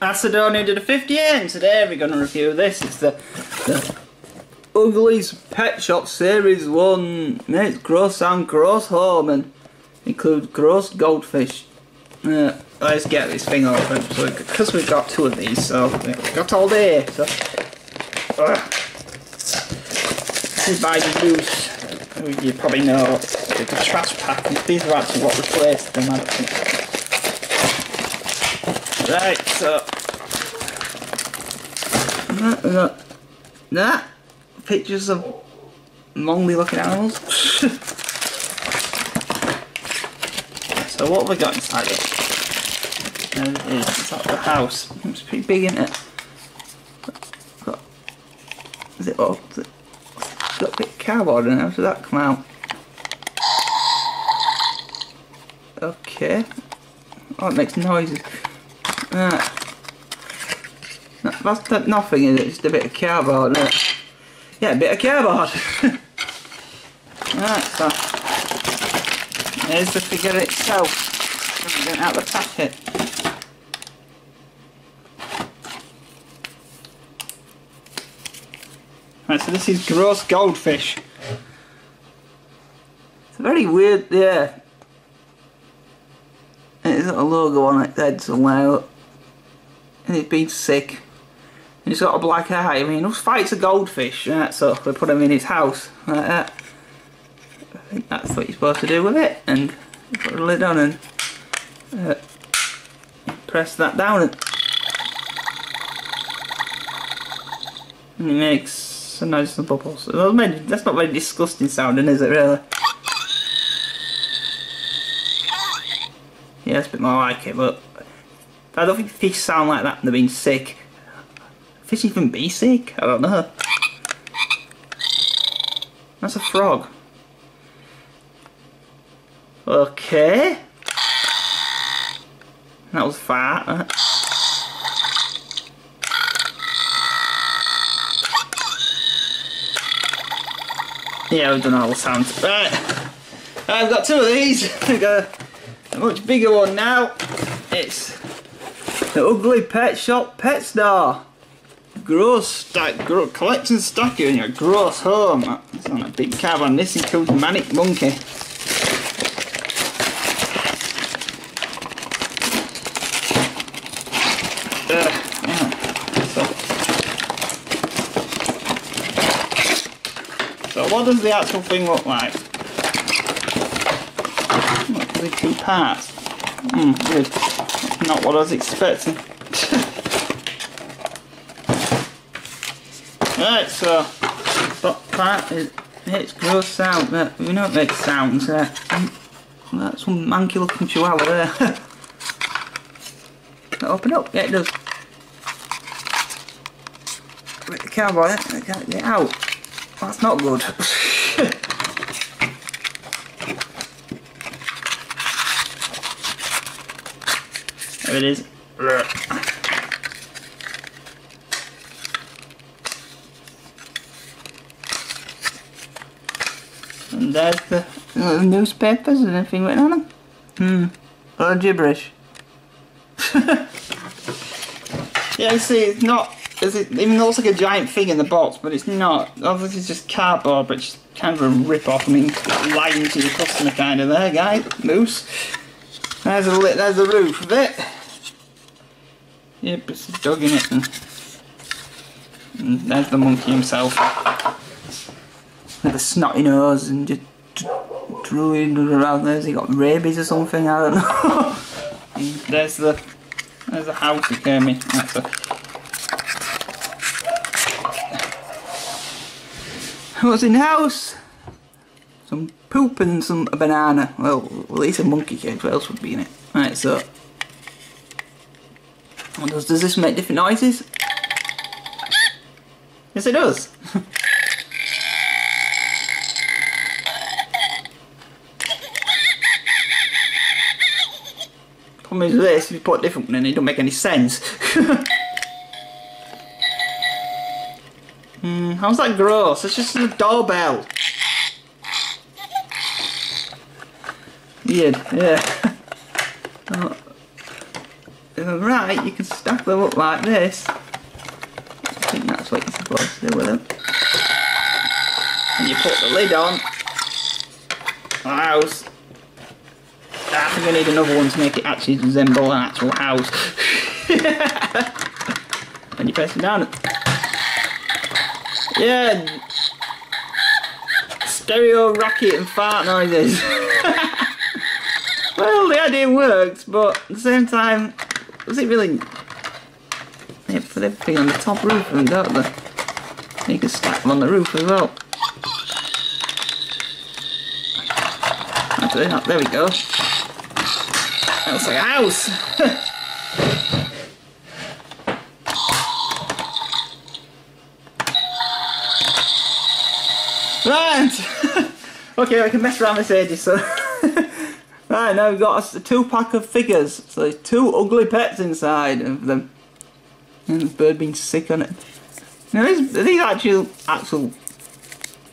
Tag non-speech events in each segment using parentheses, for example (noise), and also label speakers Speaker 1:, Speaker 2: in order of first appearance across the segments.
Speaker 1: Macedonia did a 50 and today we're going to review this. It's the, the Pet Shop Series 1. It's gross and gross home and includes gross goldfish. Uh, let's get this thing open because we've got two of these so we've got all day. So, uh, this is by the Moose. You probably know the trash pack. These are actually what replaced them. Right, so that, that, that pictures of lonely looking animals. (laughs) so what have we got inside it? There it is, it's like the house. It's pretty big, isn't it? Got, is it oh, is it, got a bit of cardboard in it, how did that come out? Okay. Oh, it makes noises. Uh, that's that nothing, is it? Just a bit of cardboard, it? Yeah, a bit of cardboard. (laughs) right, so there's the figure itself. Out the packet. Right, so this is gross goldfish. It's a very weird, yeah. It's got a logo on its head somewhere. And it's been sick. And he's got a black eye. I mean, he fights a goldfish. Right, so we put him in his house like that. I think that's what you're supposed to do with it. And put the lid on and uh, press that down. And, and it makes a nice little bubbles. That's not very disgusting sounding, is it really? Yeah, it's a bit more like it, but I don't think fish sound like that when they're being sick. Fish even be sick? I don't know. That's a frog. Okay. That was fart. Yeah, we've done all the sounds. Right. I've got two of these. (laughs) I've got a much bigger one now. It's the Uggly Pet Shop Pet Store. Gross stack, gross, collection stack in your gross home. It's on a big caravan. This includes Manic Monkey. Uh, so what does the actual thing look like? Look, the two parts. Hmm, good. Not what I was expecting. right, so top part is it's gross sound. But we know it makes sounds there. That's some manky looking chihuahua there. (laughs) Open up, yeah it does. With the cowboy, I can't get out. That's not good. (laughs) There it is. And there's the uh, newspapers and everything written on them. Hmm. What a gibberish. (laughs) yeah, you see, it's not. It even looks like a giant thing in the box, but it's not. Obviously, it's just cardboard, but it's kind of a rip-off. I mean, lying to your customer kind of there, guy. Moose. There's a there's the roof of it. Yep, it's dug in it. And, and there's the monkey himself. With a snotty nose and just drooling around there. Has he got rabies or something? I don't know. (laughs) there's the there's the house he came in. A, What's in the house? Some poop and some a banana. Well, at least a monkey cage. What else would be in it? Right, so does, does this make different noises? Yes it does. (laughs) Problem is this, if you put a different one in it don't make any sense. (laughs) Hmm, how's that gross? It's just a doorbell. Yeah. (laughs) oh. Right, you can stack them up like this. I think that's what you're supposed to do with them. And you put the lid on. House. I think I need another one to make it actually resemble an actual house. (laughs) and you press it down. Yeah. Stereo racket and fart noises. (laughs) well, the idea worked, but at the same time, was it really... They put everything on the top roof and don't they? You can stack them on the roof as well. There we go. That looks like a house. (laughs) right. (laughs) okay, I can mess around this edges. So. (laughs) right, now we've got a two pack of figures. So there's two ugly pets inside of them. And the bird being sick on it. Now these, these actual, actual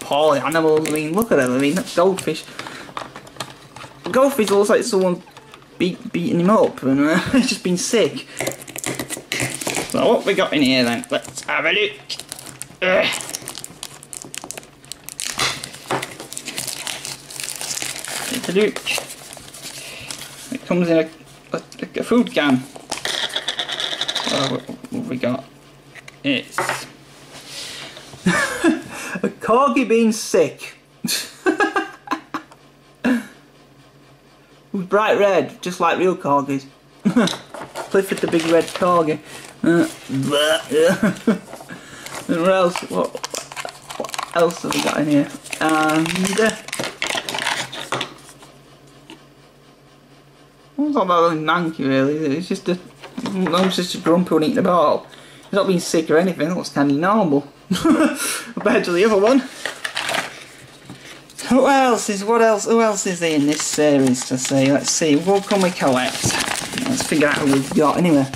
Speaker 1: poorly animals. I mean, look at them. I mean, that's goldfish. Goldfish looks like someone beat, beating him up and uh, (laughs) just been sick. So what we got in here then? Let's have a look. Ugh. Look. Comes in a, a, a food can. Oh, what, we got? It's (laughs) a corgi being sick. (laughs) bright red, just like real corgis. (laughs) Clifford the big red corgi. Uh, what else? What, what else have we got in here? And uh, it's not that really manky really. It's just a, it's just a grumpy one eating a ball. He's not being sick or anything. It looks kind of normal. (laughs) Compared to the other one. Who else is, what else, who else is in this series to see? Let's see, what can we collect? Let's figure out who we've got anyway.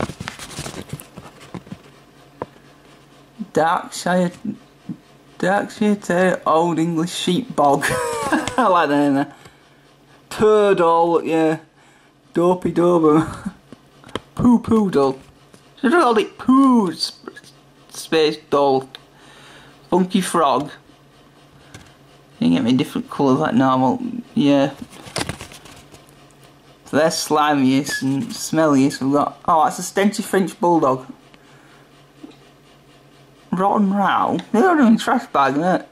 Speaker 1: Darkshire, Darkshire Terrier Old English sheep Sheepdog. (laughs) I like that in there. Turtle, yeah. Dopey Dober. Poo Poodle. Should have called it Poo Space Doll. Funky Frog. You can get me different colours like normal, yeah. So they're slimiest and smelliest. We've got, oh that's a stenchy French Bulldog. Rotten Row. They're doing trash bag, isn't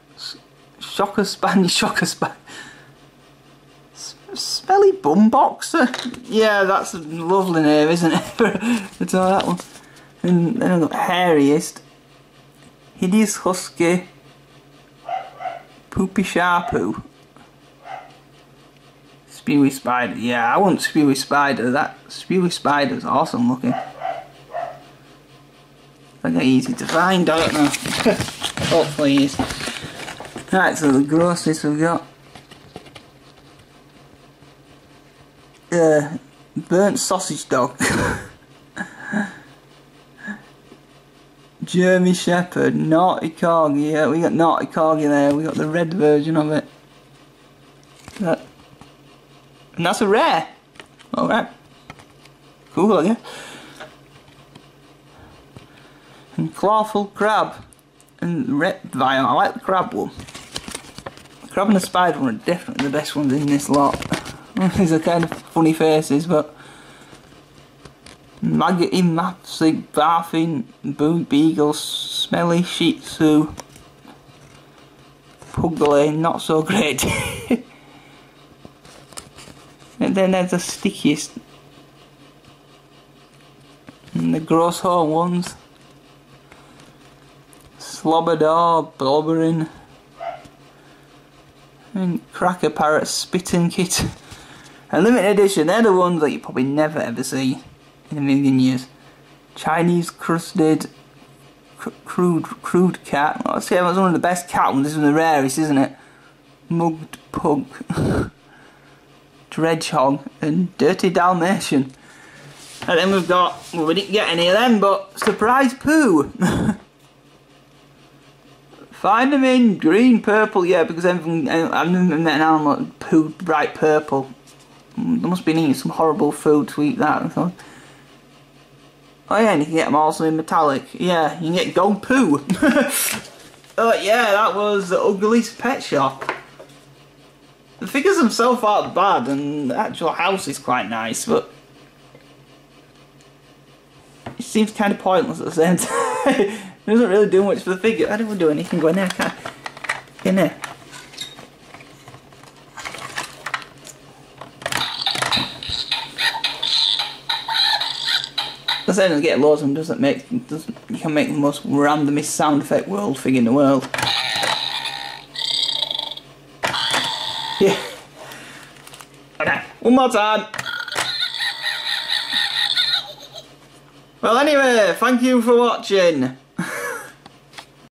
Speaker 1: Shocker Spanish (laughs) Shocker Spanish. Smelly Bum Boxer? Yeah, that's a lovely name, isn't it? (laughs) For that one. And then I've got Hairiest. Hideous Husky. Poopy Sharpoo. Spewy Spider. Yeah, I want Spewy Spider. That Spewy Spider's awesome looking. Think easy to find, I don't (laughs) know. Hopefully it is. Right, so the grossest we've got. Burnt sausage dog. Germy Shepherd, Naughty Corgi, yeah, we got Naughty Corgi there, we got the red version of it. That, and that's a rare. Alright. Cool, yeah. And Clawful Crab. And Red Viol, I like the crab one. The crab and the spider one are definitely the best ones in this lot. (laughs) These are kind of funny faces, but Maggoty, Mapsy, Barfing, Boom Beagle, Smelly, Shih Tzu, Pugly, not so great. (laughs) and then there's the stickiest. And the gross horn ones. Slobberdor, Blobbering. And Cracker Parrot, Spitting Kit. (laughs) And limited edition, they're the ones that you probably never ever see in a million years. Chinese crusted cr crude crude cat. Let's see, that's one of the best cat ones. This is the rarest, isn't it? Mugged pug, (laughs) dredgehog, and dirty Dalmatian. And then we've got, well, we didn't get any of them, but surprise poo. (laughs) Find them in green, purple, yeah, because everything, I've never met an animal poo bright purple. Hmm, they must be eating some horrible food to eat that. Oh yeah, and you can get them also in metallic. Yeah, you can get gold poo. (laughs) oh yeah, that was the Ugglys Pet Shop. The figures themselves aren't bad, and the actual house is quite nice, but it seems kind of pointless at the same (laughs) time. it doesn't really do much for the figure. I don't do anything. Go in there, can Get in there. The same as get loads of them doesn't make doesn't you can make the most randomest sound effect world thing in the world. Yeah. Okay, one more time. Well anyway, thank you for watching.